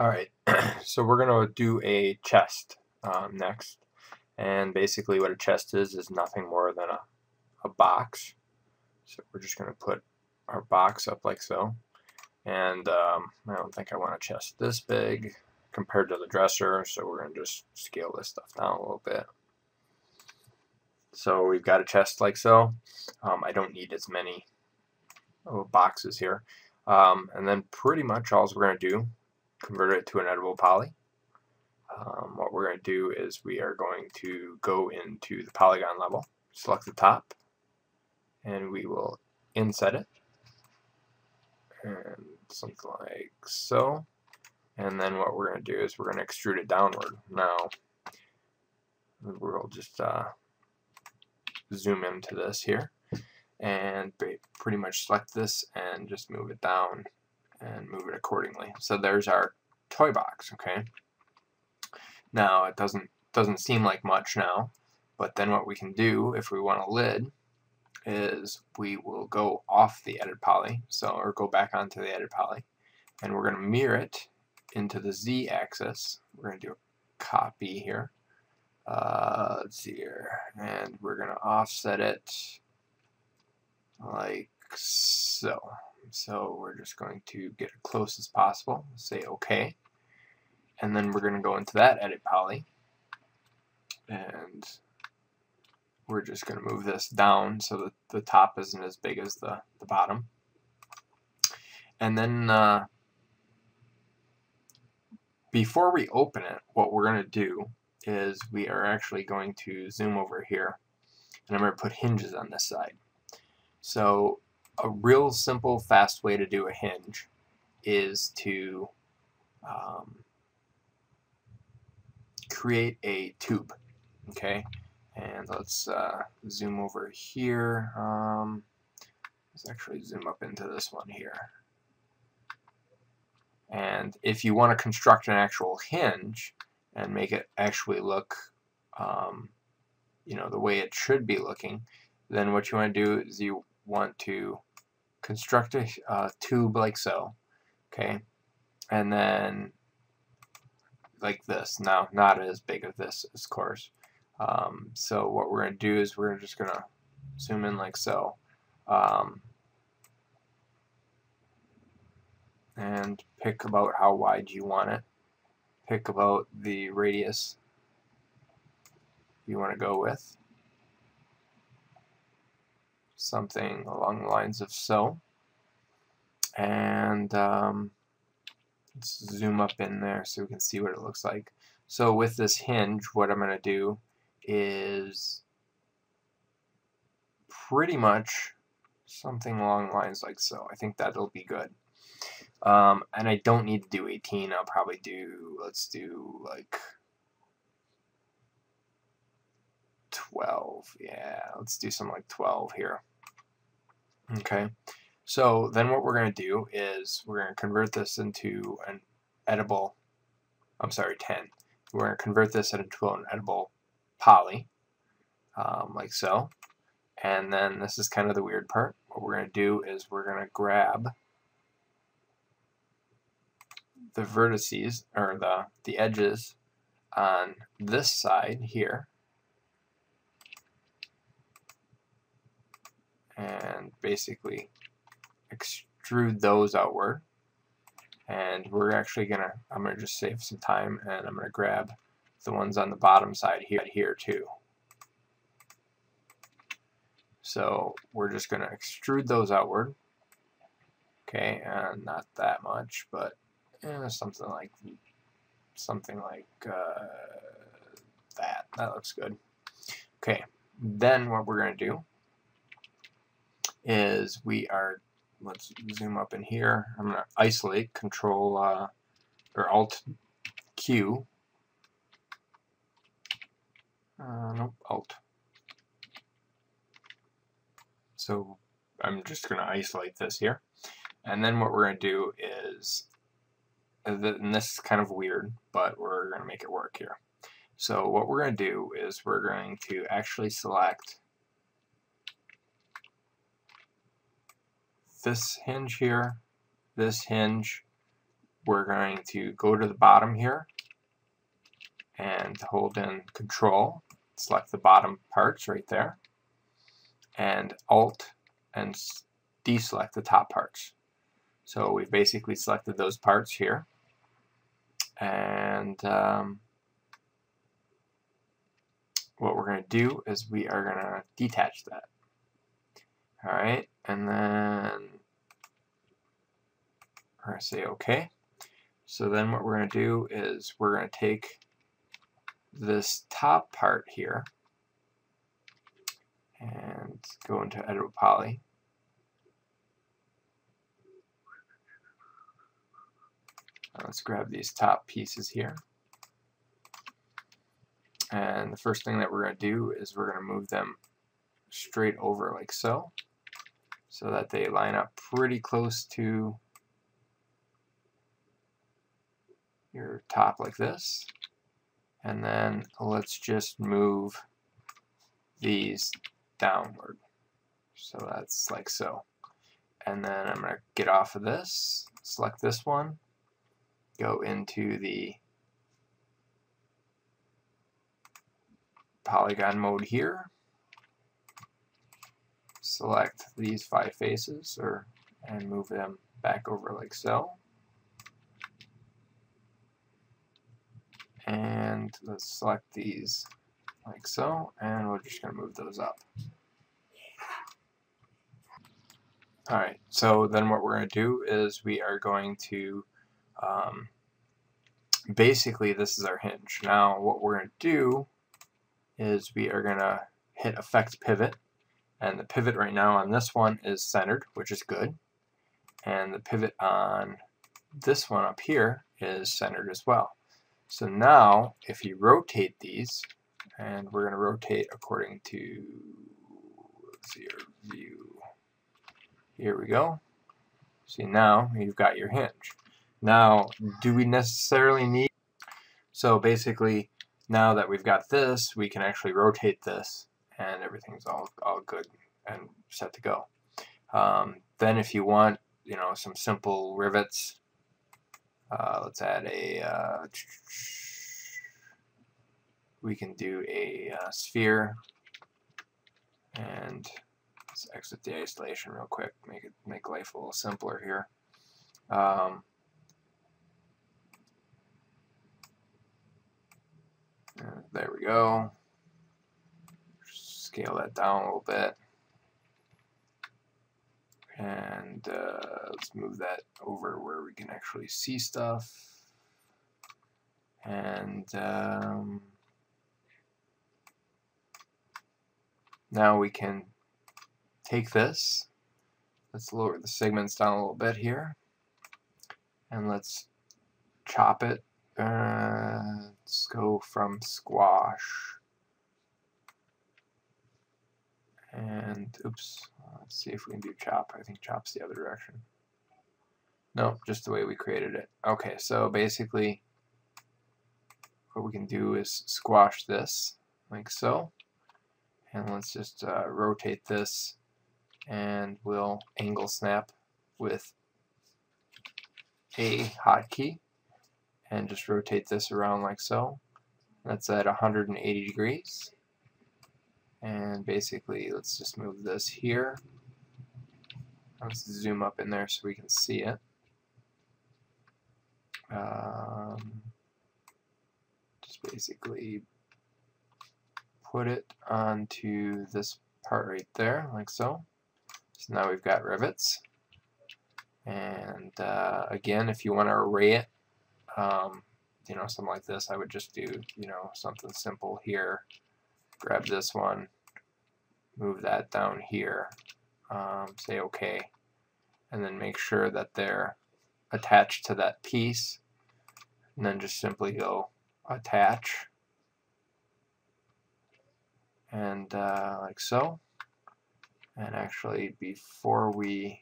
Alright, so we're going to do a chest um, next. And basically what a chest is, is nothing more than a, a box. So we're just going to put our box up like so. And um, I don't think I want a chest this big compared to the dresser, so we're going to just scale this stuff down a little bit. So we've got a chest like so. Um, I don't need as many oh, boxes here. Um, and then pretty much all we're going to do convert it to an editable poly. Um, what we're going to do is we are going to go into the polygon level, select the top, and we will inset it, and something like so. And then what we're going to do is we're going to extrude it downward. Now, we'll just uh, zoom into this here, and pretty much select this and just move it down and move it accordingly. So there's our toy box, okay? Now it doesn't doesn't seem like much now, but then what we can do if we want a lid is we will go off the edit poly, so or go back onto the edit poly, and we're going to mirror it into the z-axis. We're going to do a copy here. Uh, let's see here, and we're going to offset it like so. So we're just going to get it close as possible, say OK, and then we're going to go into that edit poly, and we're just going to move this down so that the top isn't as big as the, the bottom. And then uh, before we open it, what we're going to do is we are actually going to zoom over here, and I'm going to put hinges on this side. So a real simple, fast way to do a hinge is to um, create a tube. Okay, and let's uh, zoom over here. Um, let's actually zoom up into this one here. And if you want to construct an actual hinge and make it actually look, um, you know, the way it should be looking, then what you want to do is you want to construct a uh, tube like so, okay, and then like this. Now, not as big as this, of course. Um, so what we're to do is we're just going to zoom in like so. Um, and pick about how wide you want it. Pick about the radius you want to go with something along the lines of so. And um, let's zoom up in there so we can see what it looks like. So with this hinge, what I'm going to do is pretty much something along lines like so. I think that'll be good. Um, and I don't need to do 18. I'll probably do, let's do like 12. Yeah, let's do something like 12 here. Okay, so then what we're going to do is we're going to convert this into an editable, I'm sorry, 10. We're going to convert this into an editable poly, um, like so. And then this is kind of the weird part. What we're going to do is we're going to grab the vertices, or the, the edges on this side here, and basically extrude those outward. And we're actually gonna I'm gonna just save some time and I'm gonna grab the ones on the bottom side here here too. So we're just gonna extrude those outward. Okay and not that much but eh, something like something like uh, that. That looks good. Okay then what we're gonna do is we are, let's zoom up in here, I'm going to isolate, control, uh, or alt Q, uh, nope, alt. So I'm just going to isolate this here. And then what we're going to do is, and this is kind of weird, but we're going to make it work here. So what we're going to do is we're going to actually select this hinge here, this hinge, we're going to go to the bottom here and hold in control select the bottom parts right there and alt and deselect the top parts. So we've basically selected those parts here and um, what we're going to do is we are going to detach that alright and then to say OK so then what we're going to do is we're going to take this top part here and go into Edit Poly. let's grab these top pieces here. And the first thing that we're going to do is we're going to move them straight over like so, so that they line up pretty close to your top like this. And then let's just move these downward. So that's like so. And then I'm going to get off of this select this one go into the polygon mode here select these five faces or and move them back over like so. And let's select these like so and we're just going to move those up. Alright so then what we're going to do is we are going to um, basically this is our hinge. Now what we're going to do is we are going to hit affect pivot and the pivot right now on this one is centered which is good and the pivot on this one up here is centered as well so now, if you rotate these, and we're going to rotate according to, let's see, our view. Here we go. See, now you've got your hinge. Now, do we necessarily need, so basically, now that we've got this, we can actually rotate this, and everything's all, all good and set to go. Um, then if you want, you know, some simple rivets, uh, let's add a, uh, we can do a uh, sphere and let's exit the isolation real quick, make it make life a little simpler here. Um, there we go. Scale that down a little bit. And uh, let's move that over where we can actually see stuff. And um, now we can take this. Let's lower the segments down a little bit here. And let's chop it. Uh, let's go from squash and oops let's see if we can do chop. I think chop's the other direction. No just the way we created it. Okay so basically what we can do is squash this like so. And let's just uh, rotate this and we'll angle snap with a hotkey and just rotate this around like so. That's at 180 degrees and basically let's just move this here. Let's zoom up in there so we can see it. Um, just basically put it onto this part right there like so. So now we've got rivets. And uh, again if you want to array it um, you know something like this I would just do you know something simple here grab this one, move that down here, um, say OK, and then make sure that they're attached to that piece, and then just simply go attach, and uh, like so. And actually, before we,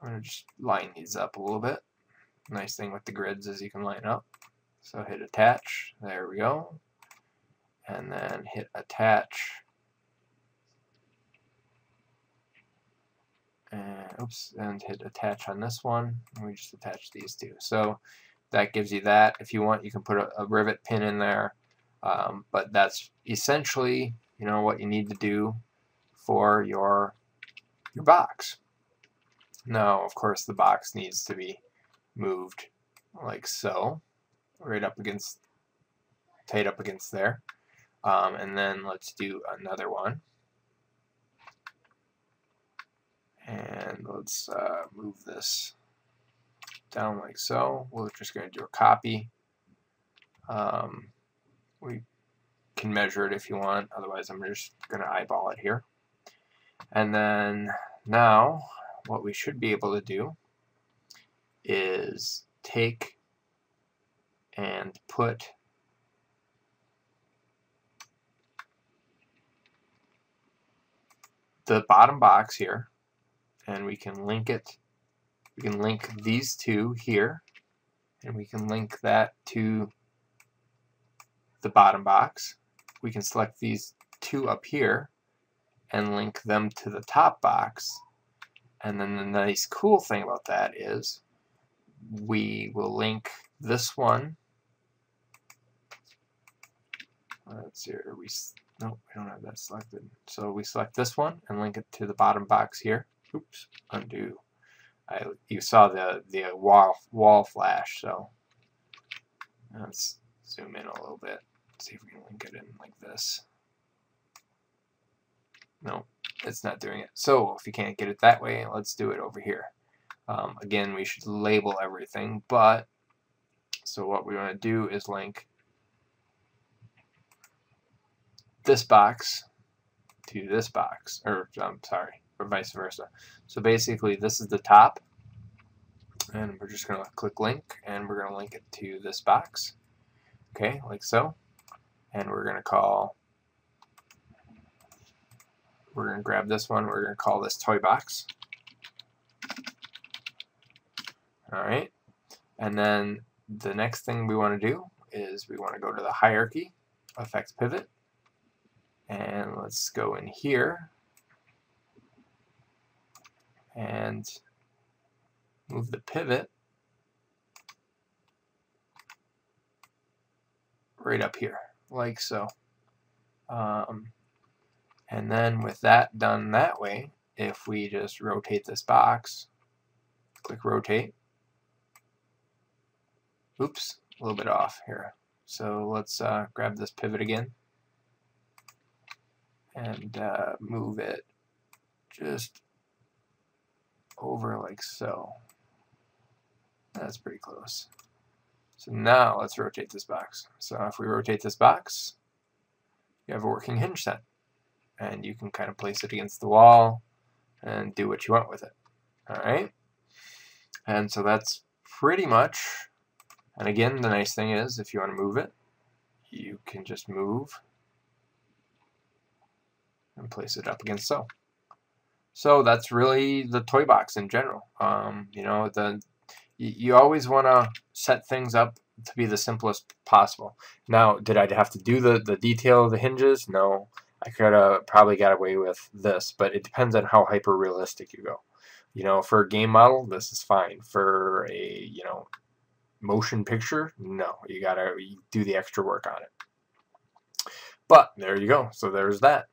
I'm going to just line these up a little bit. Nice thing with the grids is you can line up. So hit attach, there we go, and then hit attach, and oops, and hit attach on this one, and we just attach these two. So that gives you that. If you want, you can put a, a rivet pin in there, um, but that's essentially, you know, what you need to do for your your box. Now, of course, the box needs to be moved like so, right up against, tight up against there. Um, and then let's do another one. And let's uh, move this down like so. We're just going to do a copy. Um, we can measure it if you want, otherwise I'm just going to eyeball it here. And then now what we should be able to do is take and put the bottom box here and we can link it. We can link these two here and we can link that to the bottom box. We can select these two up here and link them to the top box. And then the nice cool thing about that is we will link this one let's see we no we don't have that selected. So we select this one and link it to the bottom box here. Oops undo. I you saw the the wall wall flash so let's zoom in a little bit see if we can link it in like this. No it's not doing it. So if you can't get it that way let's do it over here. Um, again we should label everything but so what we want to do is link this box to this box or I'm sorry or vice versa. So basically this is the top and we're just going to click link and we're going to link it to this box. Okay like so. And we're going to call we're going to grab this one. We're going to call this toy box. Alright and then the next thing we want to do is we want to go to the hierarchy effects pivot and let's go in here. And move the pivot right up here like so. Um, and then with that done that way if we just rotate this box click rotate. Oops a little bit off here. So let's uh, grab this pivot again and uh, move it just over like so. That's pretty close. So now let's rotate this box. So if we rotate this box, you have a working hinge set. And you can kind of place it against the wall and do what you want with it. Alright? And so that's pretty much, and again, the nice thing is, if you want to move it, you can just move and place it up against so. So that's really the toy box in general. Um, you know, the you always want to set things up to be the simplest possible. Now, did I have to do the, the detail of the hinges? No. I could have probably got away with this, but it depends on how hyper realistic you go. You know, for a game model, this is fine. For a, you know, motion picture, no. You gotta do the extra work on it. But there you go. So there's that.